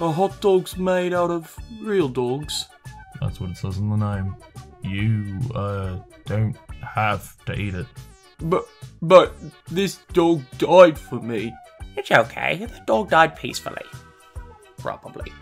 Are hot dogs made out of real dogs? That's what it says in the name. You, uh, don't have to eat it. But, but this dog died for me. It's okay. The dog died peacefully. Probably.